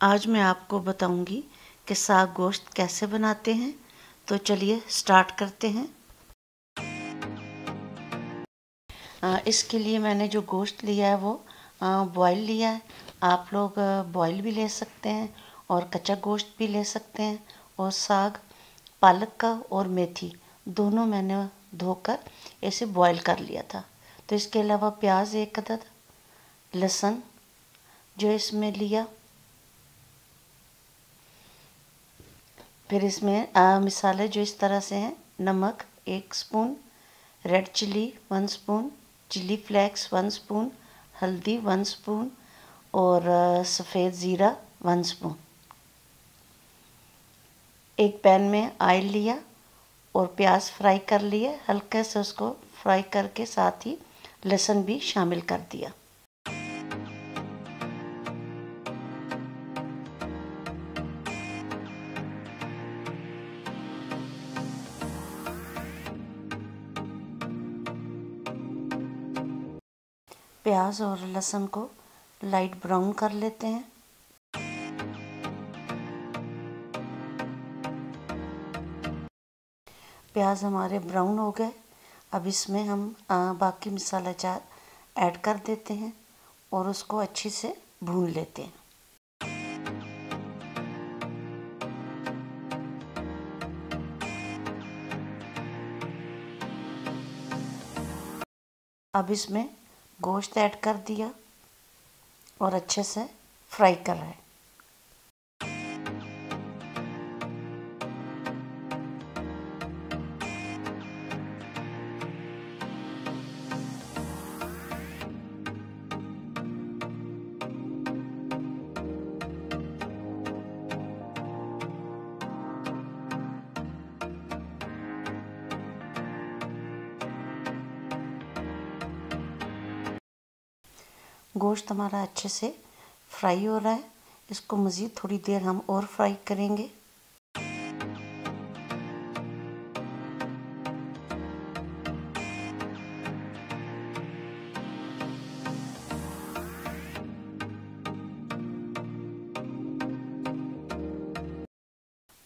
आज मैं आपको बताऊँगी कि साग गोश्त कैसे बनाते हैं। तो चलिए स्टार्ट करते हैं। इसके लिए मैंने जो गोश्त लिया है वो बॉयल लिया है। आप लोग बॉयल भी ले सकते हैं और कच्चा गोश्त भी ले सकते हैं और साग, पालक का और मेथी दोनों मैंने धोकर ऐसे बॉयल कर लिया था। तो इसके अलावा प्याज एक अदद, लहसुन जो इसमें लिया फिर इसमें मिसाले जो इस तरह से हैं, नमक एक spoon, red chili one spoon, chili flakes one spoon, हल्दी वन स्पून और सफ़ेद ज़ीरा वन स्पून। एक पैन में ऑयल लिया और प्याज फ्राई कर लिए, हल्के से उसको फ्राई करके साथ ही लहसुन भी शामिल कर दिया। प्याज और लहसुन को लाइट ब्राउन कर लेते हैं। प्याज हमारे ब्राउन हो गए। अब इसमें हम बाकी मसाला चार ऐड कर देते हैं और उसको अच्छे से भून लेते हैं। अब इसमें गोश्त ऐड कर दिया और अच्छे से फ्राई कर रहे हैं। गोश्त हमारा अच्छे से फ्राई हो रहा है। इसको मज़ीद थोड़ी देर हम और फ्राई करेंगे।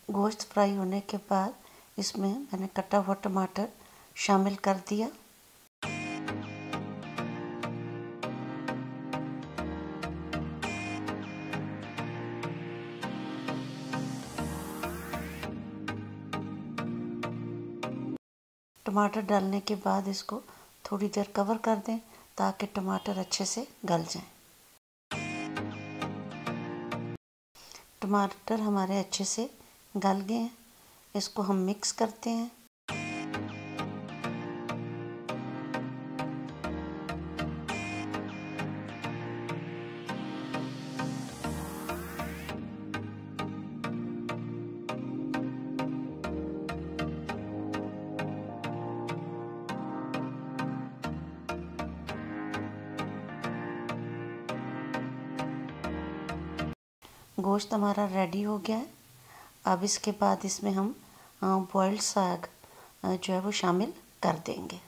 गोश्त फ्राई होने के बाद इसमें मैंने कटा हुआ टमाटर शामिल कर दिया। टमाटर डालने के बाद इसको थोड़ी देर कवर कर दें ताकि टमाटर अच्छे से गल जाएँ। टमाटर हमारे अच्छे से गल गए हैं इसको हम मिक्स करते हैं गोश्त हमारा रेडी हो गया है। अब इसके बाद इसमें हम बॉइल्ड साग जो है वो शामिल कर देंगे।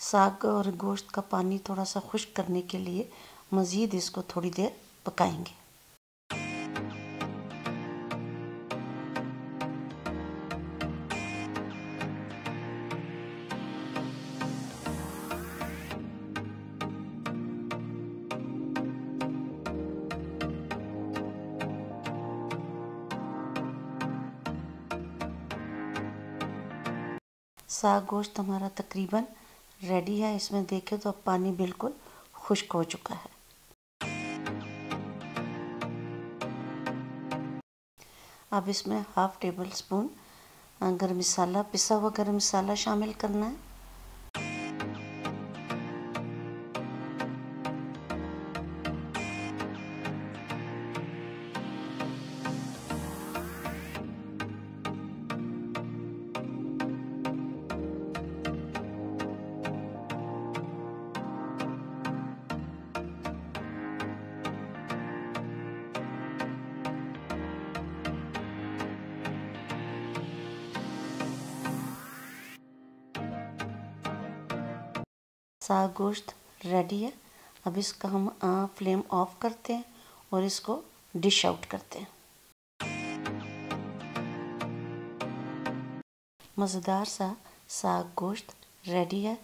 साग और गोश्त का पानी थोड़ा सा खुश्क करने के लिए मज़ीद इसको थोड़ी देर पकाएँगे। साग गोश्त हमारा तकरीबन रेडी है। इसमें देखें तो अब पानी बिल्कुल खुश्क हो चुका है। अब इसमें हाफ़ टेबल स्पून गर्म मसाला, पिसा हुआ गर्म मसाला शामिल करना है। साग गोश्त रेडी है। अब इसका हम फ्लेम ऑफ़ करते हैं और इसको डिश आउट करते हैं। मज़ेदार सा साग गोश्त रेडी है।